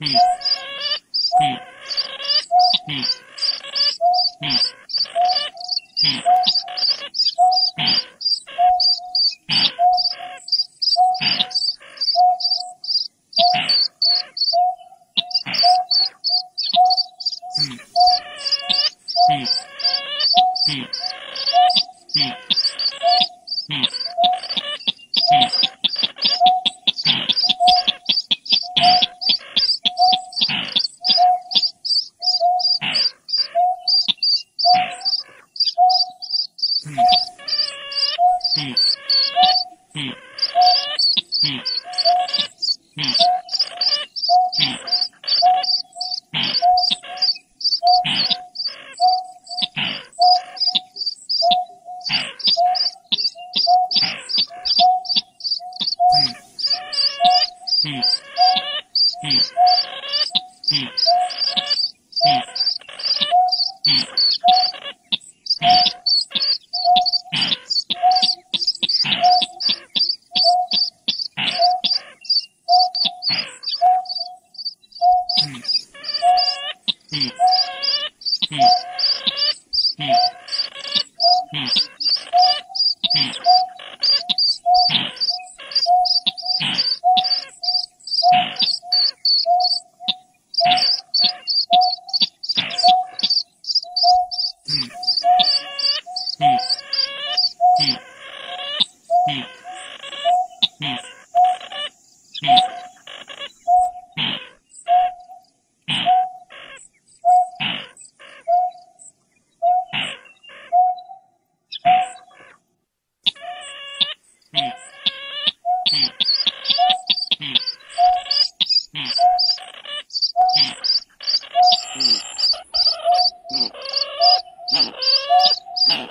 Mm-hmm. Thanks. Yeah. Hmm.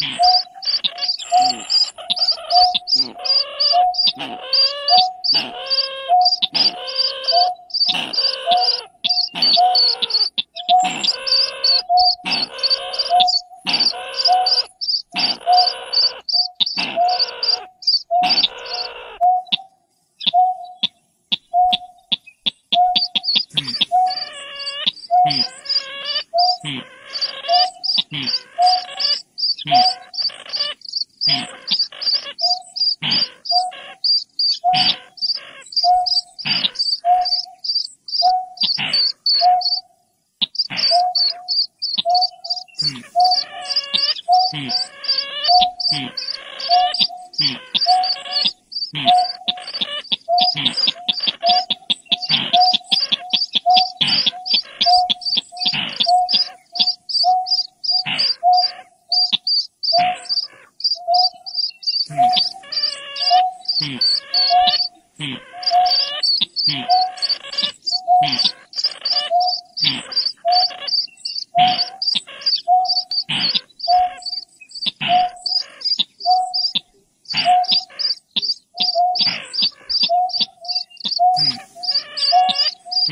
Yes. う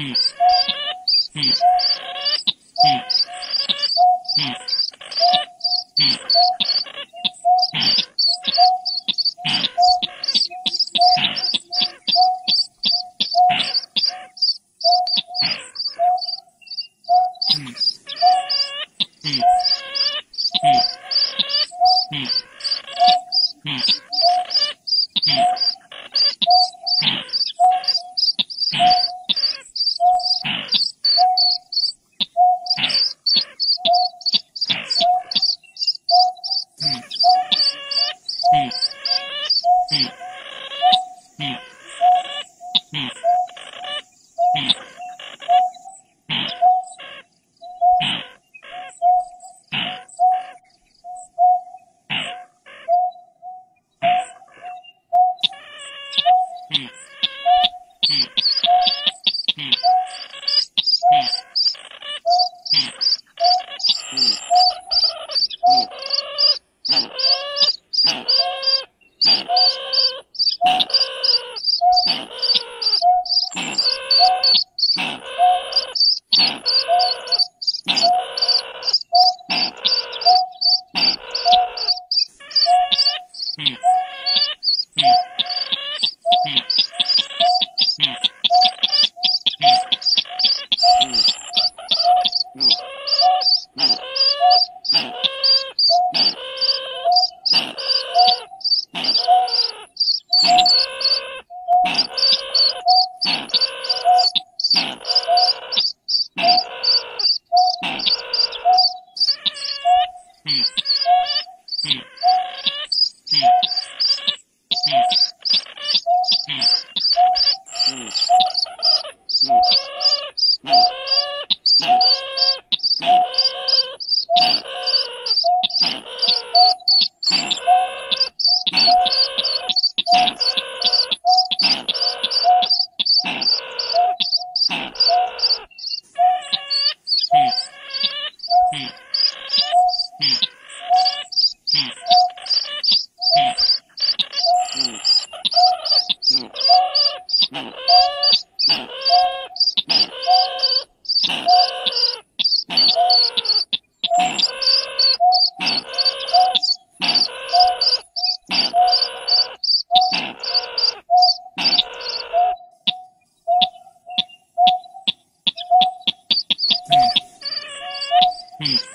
peace. Mm-hmm. uh, Mm-hmm.